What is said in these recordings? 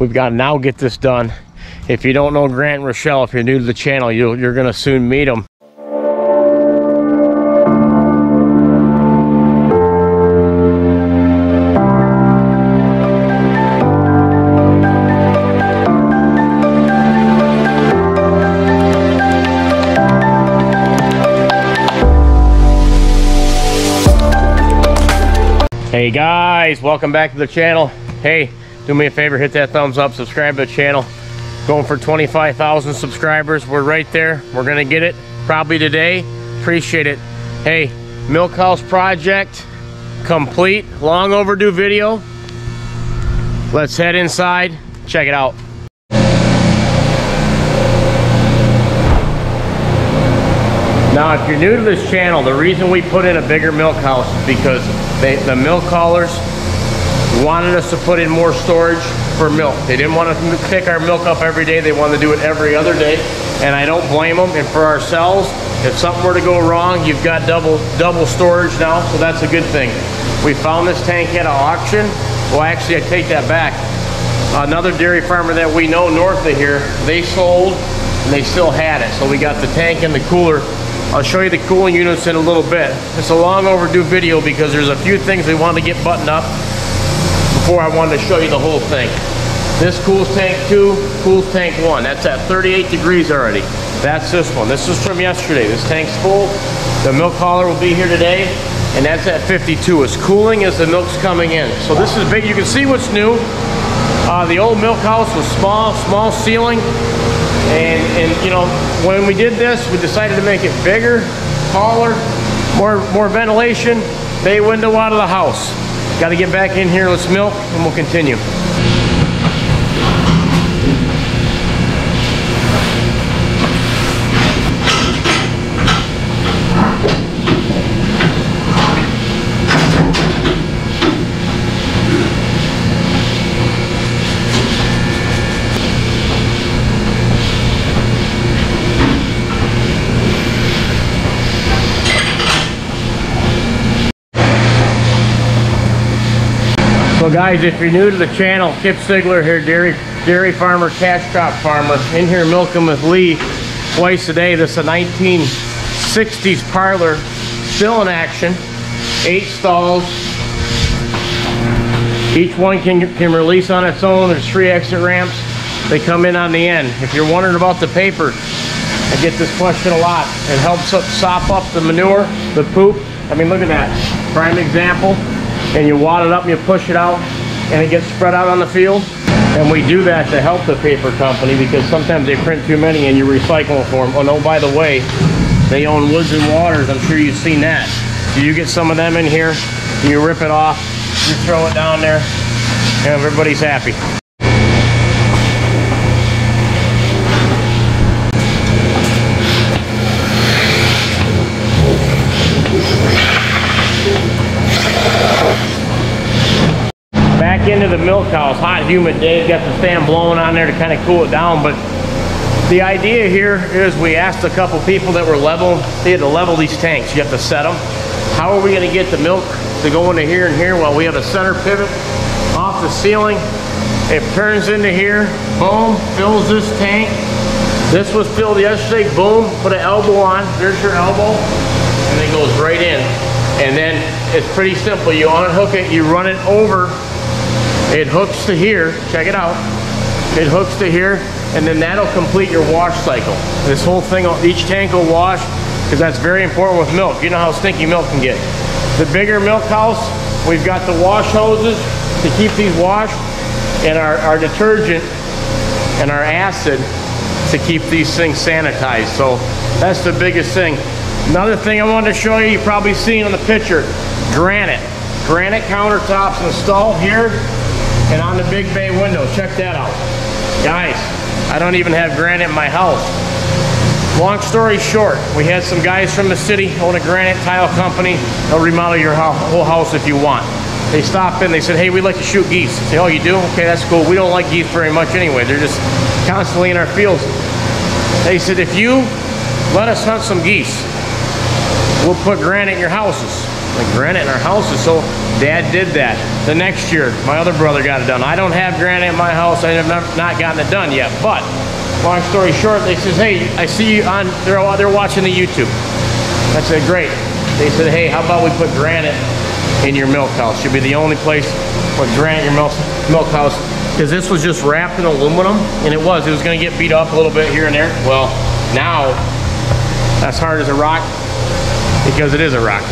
We've got to now get this done. If you don't know Grant and Rochelle, if you're new to the channel, you you're going to soon meet them. Hey guys, welcome back to the channel. Hey, do me a favor, hit that thumbs up, subscribe to the channel. Going for 25,000 subscribers. We're right there. We're gonna get it probably today. Appreciate it. Hey, Milk House project complete. Long overdue video. Let's head inside, check it out. Now, if you're new to this channel, the reason we put in a bigger milk house is because they, the milk haulers wanted us to put in more storage for milk. They didn't want to pick our milk up every day. They wanted to do it every other day. And I don't blame them. And for ourselves, if something were to go wrong, you've got double double storage now, so that's a good thing. We found this tank at an auction. Well, actually, I take that back. Another dairy farmer that we know north of here, they sold and they still had it. So we got the tank and the cooler I'll show you the cooling units in a little bit. It's a long overdue video because there's a few things we want to get buttoned up before I wanted to show you the whole thing. This cools tank 2, cools tank 1. That's at 38 degrees already. That's this one. This is from yesterday. This tank's full. The milk hauler will be here today, and that's at 52. It's cooling as the milk's coming in. So this is big. You can see what's new. Uh, the old milk house was small, small ceiling. And, and you know, when we did this, we decided to make it bigger, taller, more, more ventilation, bay window out of the house. Got to get back in here, let's milk, and we'll continue. Guys, if you're new to the channel, Kip Siegler here, dairy dairy farmer, cash crop farmer, in here milking with Lee twice a day. This is a 1960s parlor, still in action, eight stalls. Each one can, can release on its own. There's three exit ramps. They come in on the end. If you're wondering about the paper, I get this question a lot. It helps up, sop up the manure, the poop. I mean, look at that. Prime example and you wad it up and you push it out and it gets spread out on the field. And we do that to help the paper company because sometimes they print too many and you recycle them for them. Oh no, by the way, they own Woods and Waters. I'm sure you've seen that. You get some of them in here, you rip it off, you throw it down there, and everybody's happy. back the milk house. Hot, humid day. Got the fan blowing on there to kind of cool it down. But the idea here is we asked a couple people that were level. They had to level these tanks. You have to set them. How are we going to get the milk to go into here and here? Well, we have a center pivot off the ceiling. It turns into here. Boom. Fills this tank. This was filled yesterday. Boom. Put an elbow on. There's your elbow. And it goes right in. And then it's pretty simple. You unhook it. You run it over it hooks to here, check it out. It hooks to here, and then that'll complete your wash cycle. This whole thing, each tank will wash, because that's very important with milk. You know how stinky milk can get. The bigger milk house, we've got the wash hoses to keep these washed, and our, our detergent and our acid to keep these things sanitized. So that's the biggest thing. Another thing I wanted to show you, you've probably seen on the picture, granite. Granite countertops installed here and on the big bay window. Check that out. Guys, I don't even have granite in my house. Long story short, we had some guys from the city own a granite tile company. They'll remodel your whole house if you want. They stopped in, they said, hey, we'd like to shoot geese. I say, oh, you do? Okay, that's cool. We don't like geese very much anyway. They're just constantly in our fields. They said, if you let us hunt some geese, we'll put granite in your houses. like granite in our houses. So dad did that. The next year, my other brother got it done. I don't have granite in my house. I have not, not gotten it done yet. But long story short, they says, hey, I see you on, they're, they're watching the YouTube. I said, great. They said, hey, how about we put granite in your milk house? Should be the only place with granite in your milk, milk house. Because this was just wrapped in aluminum, and it was. It was going to get beat up a little bit here and there. Well, now, that's hard as a rock because it is a rock.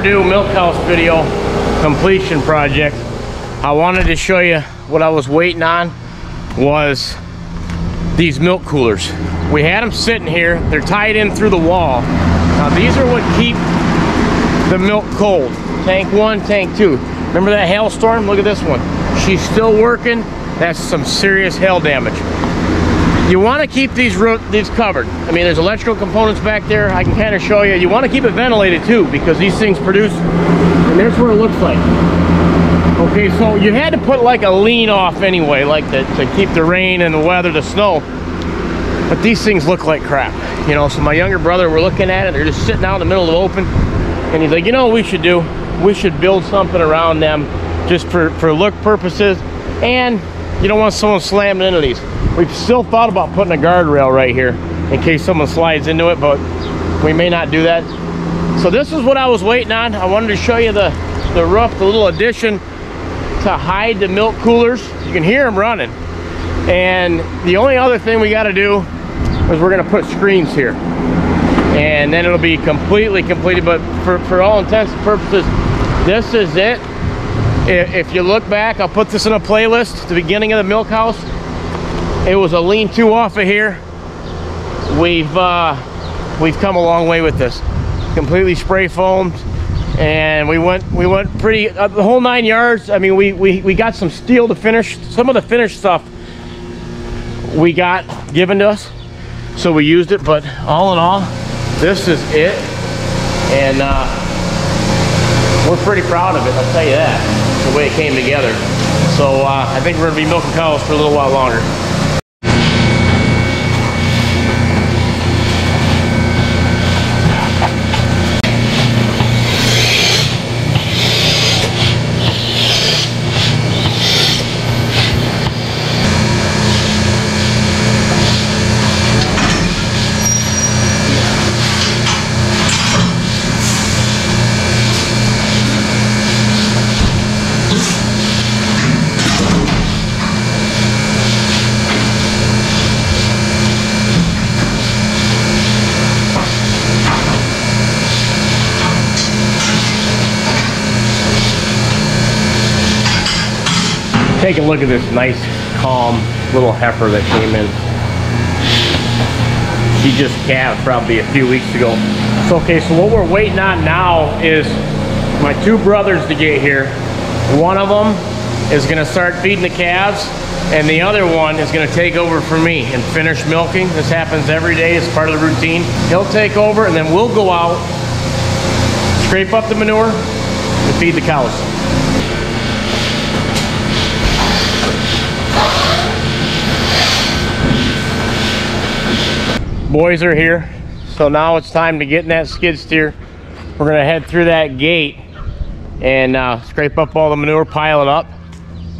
Overdue milk house video completion project, I wanted to show you what I was waiting on was these milk coolers. We had them sitting here. They're tied in through the wall. Now these are what keep the milk cold. Tank one, tank two. Remember that hailstorm? Look at this one. She's still working. That's some serious hail damage. You want to keep these these covered. I mean, there's electrical components back there. I can kind of show you. You want to keep it ventilated too because these things produce, and there's what it looks like. Okay, so you had to put like a lean off anyway, like the, to keep the rain and the weather, the snow. But these things look like crap, you know. So my younger brother, we're looking at it. They're just sitting out in the middle of the open, and he's like, you know what we should do? We should build something around them just for, for look purposes. And you don't want someone slamming into these. We've still thought about putting a guardrail right here in case someone slides into it, but we may not do that. So this is what I was waiting on. I wanted to show you the, the roof, the little addition to hide the milk coolers. You can hear them running. And the only other thing we gotta do is we're gonna put screens here. And then it'll be completely completed, but for, for all intents and purposes, this is it. If you look back, I'll put this in a playlist, the beginning of the milk house. It was a lean-to off of here. We've uh, we've come a long way with this. Completely spray foamed, and we went we went pretty uh, the whole nine yards. I mean, we we we got some steel to finish. Some of the finished stuff we got given to us, so we used it. But all in all, this is it, and uh, we're pretty proud of it. I'll tell you that the way it came together. So uh, I think we're gonna be milking cows for a little while longer. Take a look at this nice, calm little heifer that came in. She just calved probably a few weeks ago. So, okay, so what we're waiting on now is my two brothers to get here. One of them is gonna start feeding the calves and the other one is gonna take over for me and finish milking. This happens every day, it's part of the routine. He'll take over and then we'll go out, scrape up the manure, and feed the cows. Boys are here. So now it's time to get in that skid steer. We're gonna head through that gate and uh, scrape up all the manure pile it up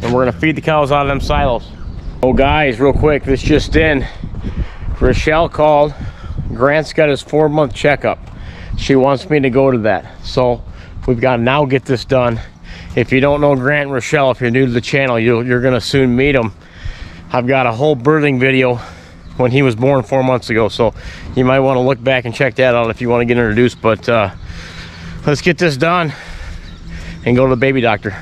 and we're gonna feed the cows out of them silos. Oh guys real quick this just in. Rochelle called. Grant's got his four month checkup. She wants me to go to that. So we've got to now get this done. If you don't know Grant and Rochelle if you're new to the channel you you're gonna soon meet them I've got a whole birthing video when he was born four months ago. So you might want to look back and check that out if you want to get introduced. But uh, let's get this done. and go to the baby doctor.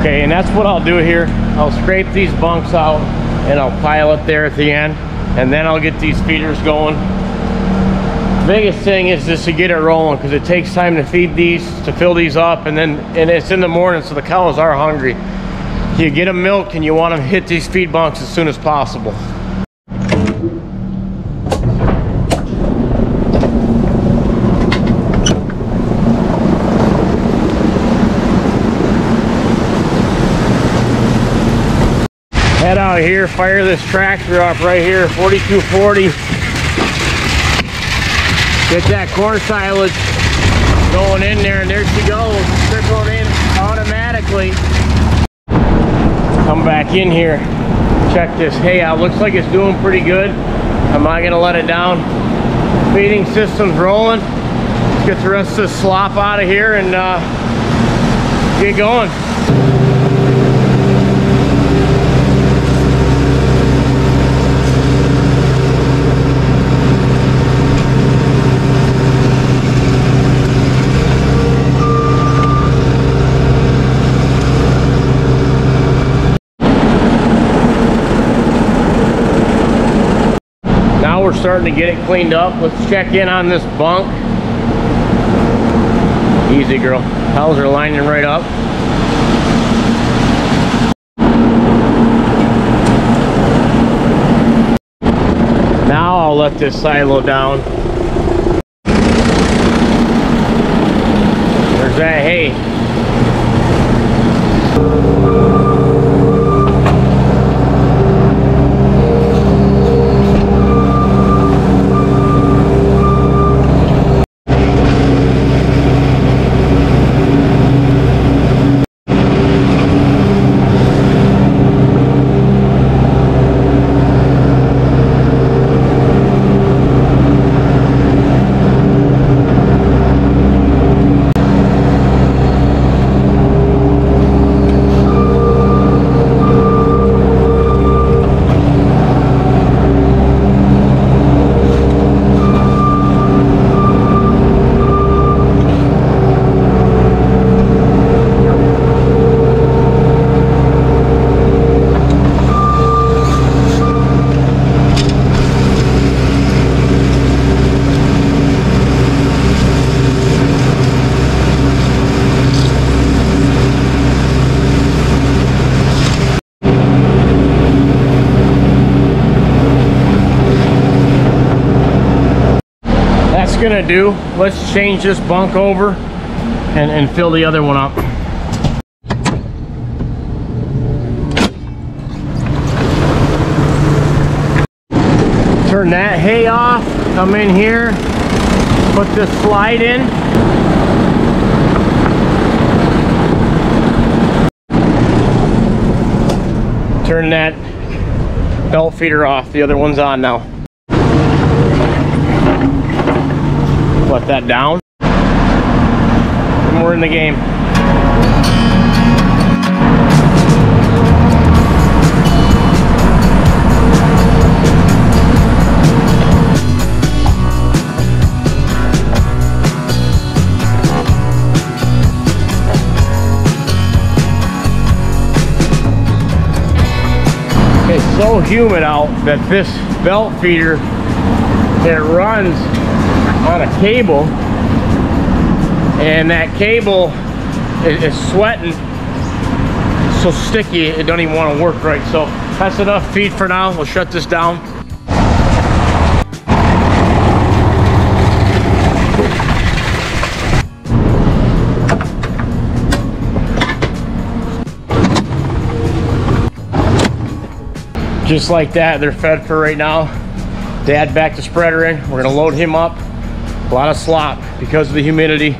Okay, and that's what I'll do here. I'll scrape these bunks out and I'll pile it there at the end and then I'll get these feeders going. Biggest thing is just to get it rolling because it takes time to feed these, to fill these up and then and it's in the morning so the cows are hungry. You get them milk and you want them to hit these feed bunks as soon as possible. Out here, fire this tractor up right here, 4240. Get that corn silage going in there, and there she goes, trickling in automatically. Come back in here, check this hay out. Looks like it's doing pretty good. Am I gonna let it down? Feeding system's rolling. Get the rest of the slop out of here and uh, get going. Now we're starting to get it cleaned up. Let's check in on this bunk. Easy girl. Cows are lining right up. Now I'll let this silo down. There's that hay. That's gonna do. Let's change this bunk over and, and fill the other one up. Turn that hay off, come in here, put this slide in. Turn that belt feeder off, the other one's on now. Let that down. And we're in the game. It's so humid out that this belt feeder it runs on a cable and that cable is, is sweating. So sticky it don't even want to work right. So that's enough feed for now. We'll shut this down. Just like that they're fed for right now. Dad back the spreader in. We're gonna load him up. A lot of slop because of the humidity.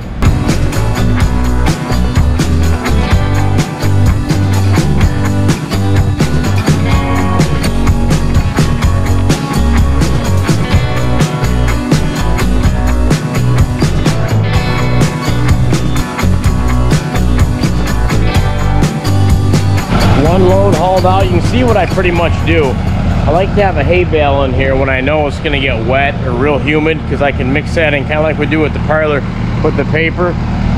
One load hauled out. You can see what I pretty much do. I like to have a hay bale in here when I know it's gonna get wet or real humid because I can mix that in kind of like we do with the parlor with the paper.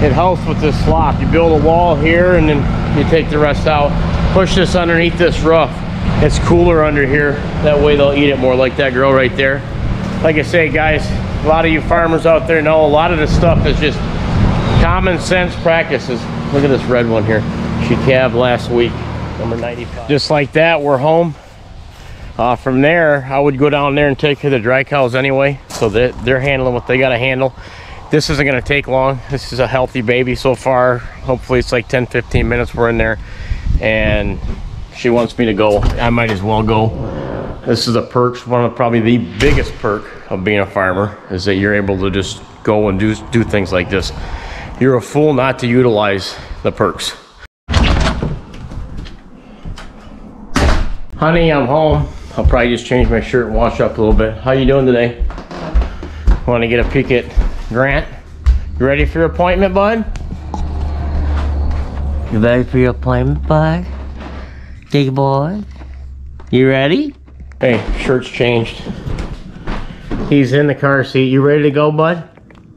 It helps with this slop. You build a wall here and then you take the rest out. Push this underneath this roof. It's cooler under here. That way they'll eat it more like that girl right there. Like I say, guys, a lot of you farmers out there know a lot of this stuff is just common sense practices. Look at this red one here. She calved last week, number 95. Just like that, we're home. Uh, from there, I would go down there and take the dry cows anyway. So they're, they're handling what they got to handle. This isn't going to take long. This is a healthy baby so far. Hopefully it's like 10, 15 minutes we're in there. And she wants me to go. I might as well go. This is a perk, one of probably the biggest perk of being a farmer is that you're able to just go and do, do things like this. You're a fool not to utilize the perks. Honey, I'm home. I'll probably just change my shirt and wash up a little bit. How you doing today? Want to get a peek at Grant? You ready for your appointment, bud? You ready for your appointment, bud? Big boy? You ready? Hey, shirt's changed. He's in the car seat. You ready to go, bud?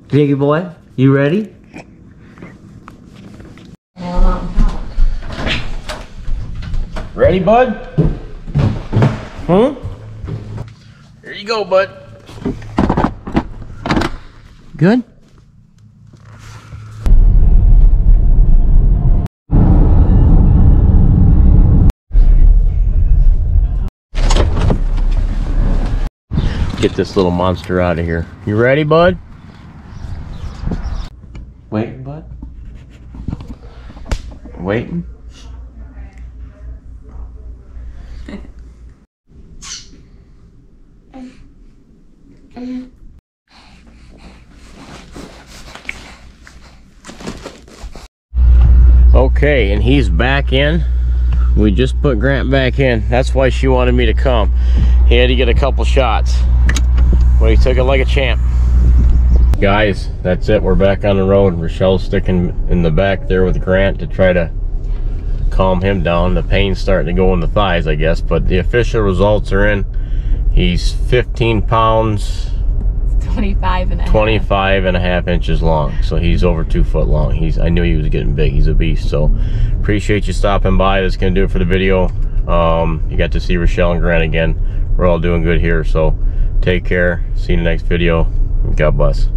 Big boy? You ready? Ready, bud? Hmm? Here you go, bud. Good? Get this little monster out of here. You ready, bud? Waiting, bud? Waiting. Okay, and he's back in. We just put Grant back in. That's why she wanted me to come. He had to get a couple shots. But he took it like a champ. Guys, that's it. We're back on the road. Rochelle's sticking in the back there with Grant to try to calm him down. The pain's starting to go in the thighs, I guess. But the official results are in. He's 15 pounds, 25 and a half. 25 and a half inches long. So he's over two foot long. He's i knew he was getting big. He's a beast. So appreciate you stopping by. That's gonna do it for the video. Um you got to see rochelle and grant again. We're all doing good here. So take care. See you in the next video. God bless